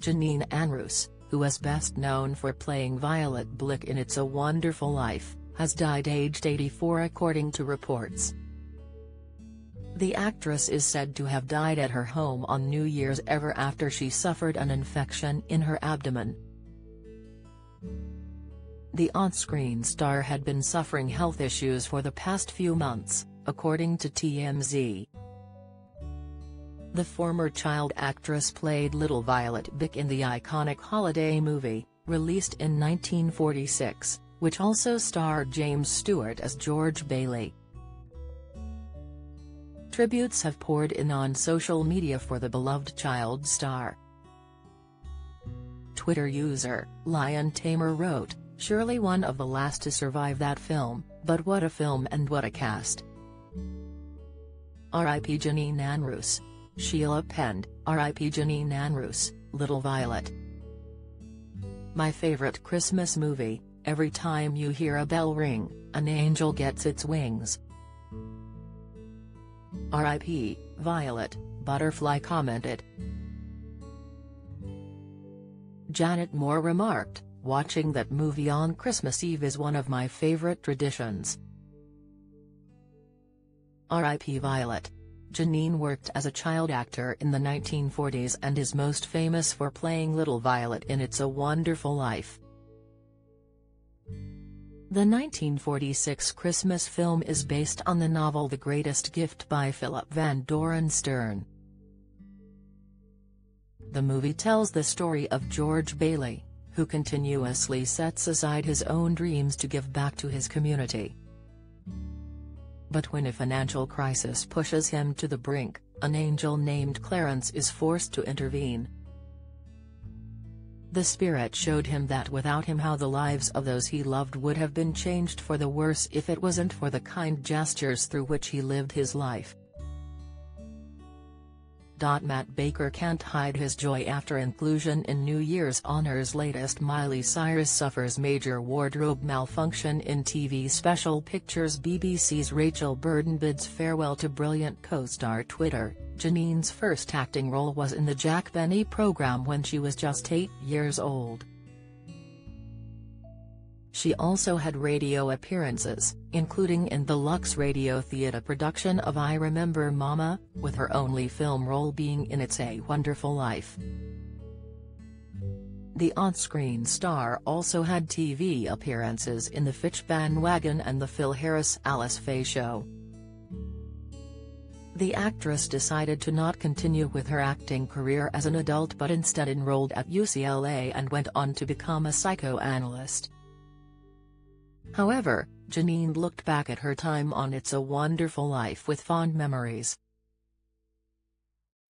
Jeanine Ann Roose, who is best known for playing Violet Bick in It's a Wonderful Life, has died aged 84 according to reports. The actress is said to have died at her home on New Year's Eve after she suffered an infection in her abdomen. The on-screen star had been suffering health issues for the past few months, according to TMZ. The former child actress played Little Violet Bick in the iconic holiday movie, released in 1946, which also starred James Stewart as George Bailey. Tributes have poured in on social media for the beloved child star. Twitter user, Lion Tamer wrote, Surely one of the last to survive that film, but what a film and what a cast. R.I.P. Jeanine Ann Roose. Sheila penned, R.I.P. Jeanine Ann Roose, Little Violet. My favorite Christmas movie, every time you hear a bell ring, an angel gets its wings. R.I.P., Violet, Butterfly commented. Janet Moore remarked, watching that movie on Christmas Eve is one of my favorite traditions. R.I.P. Violet. Jeanine worked as a child actor in the 1940s and is most famous for playing Little Violet in It's a Wonderful Life. The 1946 Christmas film is based on the novel The Greatest Gift by Philip Van Doren Stern. The movie tells the story of George Bailey, who continuously sets aside his own dreams to give back to his community. But when a financial crisis pushes him to the brink, an angel named Clarence is forced to intervene. The spirit showed him that without him how the lives of those he loved would have been changed for the worse if it wasn't for the kind gestures through which he lived his life. Matt Baker can't hide his joy after inclusion in New Year's Honor's latest Miley Cyrus suffers major wardrobe malfunction in TV special pictures BBC's Rachel Burden bids farewell to brilliant co-star Twitter, Jeanine's first acting role was in the Jack Benny program when she was just 8 years old. She also had radio appearances, including in the Lux Radio Theatre production of I Remember Mama, with her only film role being in It's a Wonderful Life. The on-screen star also had TV appearances in The Fitch Bandwagon and the Phil Harris Alice Faye Show. The actress decided to not continue with her acting career as an adult but instead enrolled at UCLA and went on to become a psychoanalyst. However, Jeanine looked back at her time on It's a Wonderful Life with fond memories.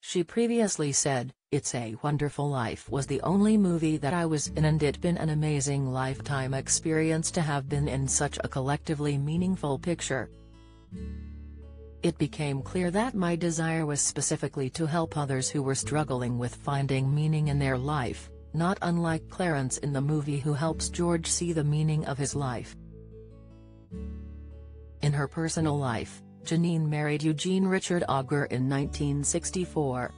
She previously said, It's a Wonderful Life was the only movie that I was in and it been an amazing lifetime experience to have been in such a collectively meaningful picture. It became clear that my desire was specifically to help others who were struggling with finding meaning in their life, not unlike Clarence in the movie who helps George see the meaning of his life. In her personal life, Jeanine married Eugene Richard Auger in 1964.